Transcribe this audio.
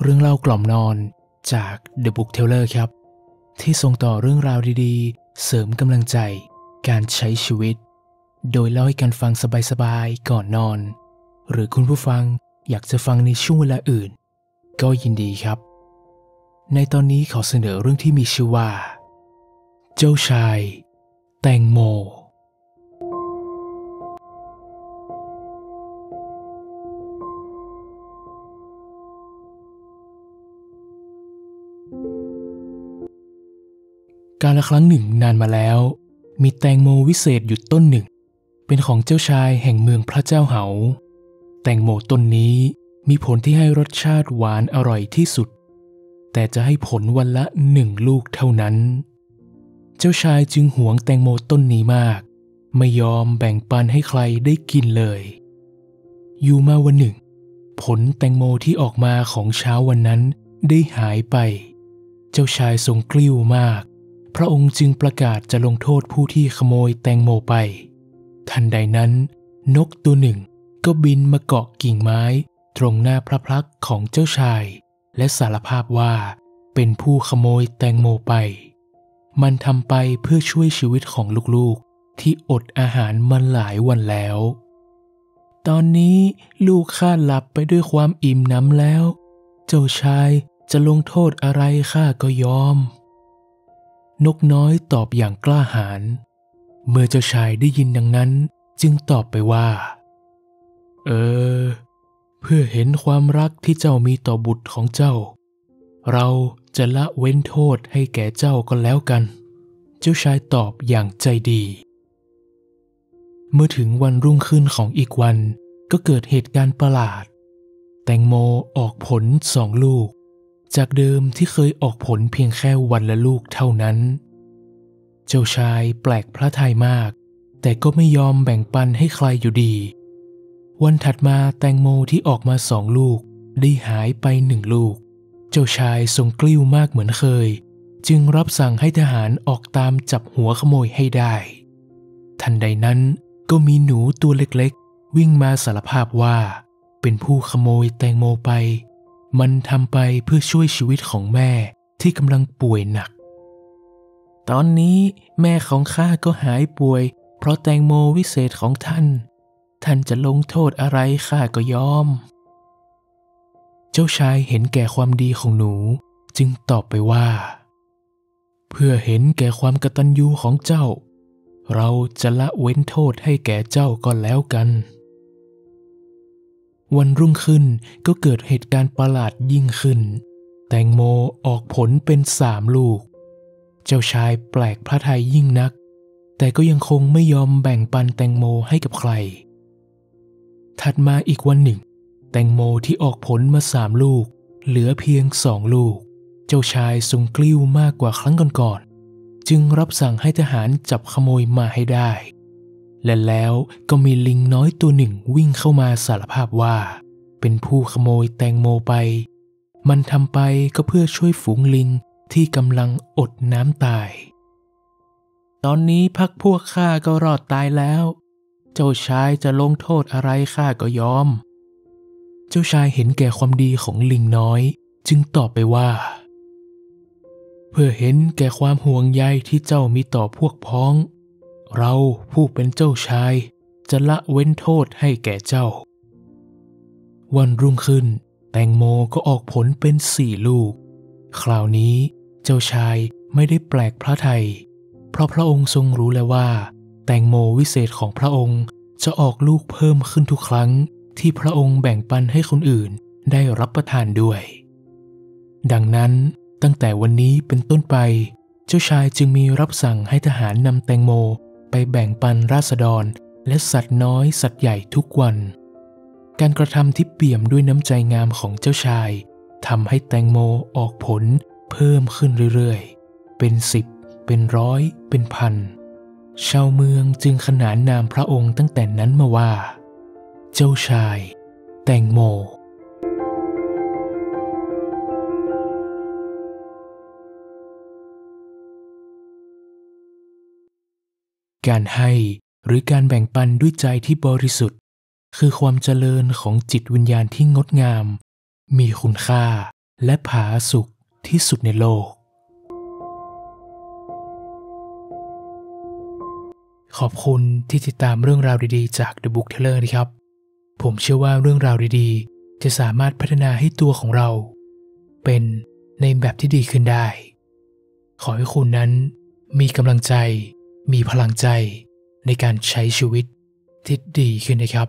เรื่องเล่ากล่อมนอนจาก The Book Teller ครับ ที่ส่งต่อเรื่องราวดีๆ เสริมกำลังใจ การใช้ชีวิต โดยเล่าให้กันฟังสบายๆ ก่อนนอน หรือคุณผู้ฟังอยากจะฟังในช่วงเวลาอื่น ก็ยินดีครับ ในตอนนี้ขอเสนอเรื่องที่มีชื่อว่า เจ้าชาย แตงโม การละครั้งหนึ่งนานมาแล้ว มีแตงโมวิเศษอยู่ต้นหนึ่ง เป็นของเจ้าชายแห่งเมืองพระเจ้าเหา แตงโมต้นนี้มีผลที่ให้รสชาติหวานอร่อยที่สุด แต่จะให้ผลวันละหนึ่งลูกเท่านั้น เจ้าชายจึงหวงแตงโมต้นนี้มาก ไม่ยอมแบ่งปันให้ใครได้กินเลย อยู่มาวันหนึ่ง ผลแตงโมที่ออกมาของเช้าวันนั้นได้หายไป เจ้าชายทรงกลิ้วมาก พระองค์จึงประกาศจะลงโทษผู้ที่ขโมยแตงโมไป ทันใดนั้น นกตัวหนึ่งก็บินมาเกาะกิ่งไม้ ตรงหน้าพระพักของเจ้าชาย และสารภาพว่า เป็นผู้ขโมยแตงโมไป มันทำไปเพื่อช่วยชีวิตของลูกๆ ที่อดอาหารมาหลายวันแล้ว ตอนนี้ลูกข้าหลับไปด้วยความอิ่มหน้ำแล้ว เจ้าชายจะลงโทษอะไรข้าก็ยอม นกน้อยตอบอย่างกล้าหาญ เมื่อเจ้าชายได้ยินดังนั้นจึงตอบไปว่า เออ เพื่อเห็นความรักที่เจ้ามีต่อบุตรของเจ้า เราจะละเว้นโทษให้แก่เจ้าก็แล้วกัน เจ้าชายตอบอย่างใจดี เมื่อถึงวันรุ่งขึ้นของอีกวันก็เกิดเหตุการณ์ประหลาด แตงโมออกผลสองลูก จากเดิมที่เคยออกผลเพียงแค่วันละลูกเท่านั้น เจ้าชายแปลกพระทัยมาก แต่ก็ไม่ยอมแบ่งปันให้ใครอยู่ดี วันถัดมาแตงโมที่ออกมาสองลูกได้หายไปหนึ่งลูก เจ้าชายทรงกลิ้วมากเหมือนเคย จึงรับสั่งให้ทหารออกตามจับหัวขโมยให้ได้ ทันใดนั้นก็มีหนูตัวเล็กๆ วิ่งมาสารภาพว่า เป็นผู้ขโมยแตงโมไป มันทำไปเพื่อช่วยชีวิตของแม่ที่กำลังป่วยหนัก ตอนนี้แม่ของข้าก็หายป่วย เพราะแตงโมวิเศษของท่าน ท่านจะลงโทษอะไรข้าก็ยอม เจ้าชายเห็นแก่ความดีของหนูจึงตอบไปว่า เพื่อเห็นแก่ความกตัญญูของเจ้า เราจะละเว้นโทษให้แก่เจ้าก็แล้วกัน วันรุ่งขึ้นก็เกิดเหตุการณ์ประหลาดยิ่งขึ้น แตงโมออกผลเป็นสามลูก เจ้าชายแปลกพระทัยยิ่งนัก แต่ก็ยังคงไม่ยอมแบ่งปันแตงโมให้กับใคร ถัดมาอีกวันหนึ่ง แตงโมที่ออกผลมาสามลูก เหลือเพียงสองลูก เจ้าชายทรงกลิ้วมากกว่าครั้งก่อนๆ จึงรับสั่งให้ทหารจับขโมยมาให้ได้ และแล้วก็มีลิงน้อยตัวหนึ่งวิ่งเข้ามาสารภาพว่า เป็นผู้ขโมยแตงโมไป มันทำไปก็เพื่อช่วยฝูงลิงที่กำลังอดน้ำตาย ตอนนี้พักพวกข้าก็รอดตายแล้ว เจ้าชายจะลงโทษอะไรข้าก็ยอม เจ้าชายเห็นแก่ความดีของลิงน้อย จึงตอบไปว่า เพื่อเห็นแก่ความห่วงใยที่เจ้ามีต่อพวกพ้อง เราผู้เป็นเจ้าชาย จะละเว้นโทษให้แก่เจ้า วันรุ่งขึ้น แตงโมก็ออกผลเป็นสี่ลูก คราวนี้เจ้าชายไม่ได้แปลกพระไทย เพราะพระองค์ทรงรู้แล้วว่า แตงโมวิเศษของพระองค์จะออกลูกเพิ่มขึ้นทุกครั้งที่พระองค์แบ่งปันให้คนอื่นได้รับประทานด้วย ดังนั้นตั้งแต่วันนี้เป็นต้นไป เจ้าชายจึงมีรับสั่งให้ทหารนำแตงโม ไปแบ่งปันราษฎร และสัตว์น้อยสัตว์ใหญ่ทุกวัน การกระทำที่เปี่ยมด้วยน้ำใจงามของเจ้าชายทำให้แตงโมออกผลเพิ่มขึ้นเรื่อยๆ เป็นสิบ เป็นร้อย เป็นพัน ชาวเมืองจึงขนานนามพระองค์ตั้งแต่นั้นมาว่า เจ้าชาย แตงโม การให้หรือการแบ่งปันด้วยใจที่บริสุทธิ์ คือความเจริญของจิตวิญญาณที่งดงาม มีคุณค่าและผาสุกที่สุดในโลก ขอบคุณที่ติดตามเรื่องราวดีๆ จาก The Book Teller นะครับ ผมเชื่อว่าเรื่องราวดีๆ จะสามารถพัฒนาให้ตัวของเรา เป็นในแบบที่ดีขึ้นได้ ขอให้คุณนั้นมีกำลังใจ มีพลังใจในการใช้ชีวิตที่ดีขึ้นนะครับ